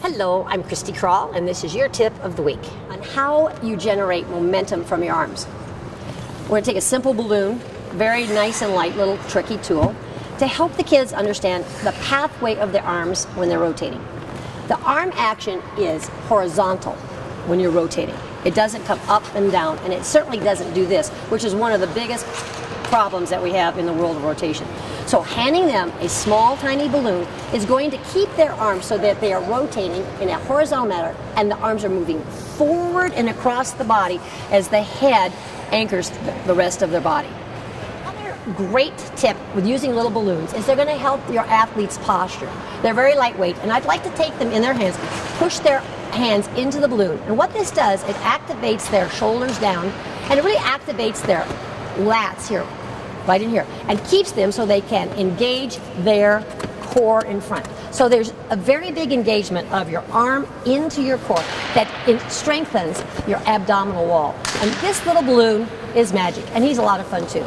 Hello, I'm Christy Krall, and this is your tip of the week on how you generate momentum from your arms. We're going to take a simple balloon, very nice and light little tricky tool, to help the kids understand the pathway of their arms when they're rotating. The arm action is horizontal, when you're rotating. It doesn't come up and down, and it certainly doesn't do this, which is one of the biggest problems that we have in the world of rotation. So handing them a small, tiny balloon is going to keep their arms so that they are rotating in a horizontal manner and the arms are moving forward and across the body as the head anchors the rest of their body. Great tip with using little balloons is they're going to help your athlete's posture. They're very lightweight, and I'd like to take them in their hands, push their hands into the balloon. And what this does, it activates their shoulders down, and it really activates their lats here, right in here, and keeps them so they can engage their core in front. So there's a very big engagement of your arm into your core that strengthens your abdominal wall. And this little balloon is magic, and he's a lot of fun too.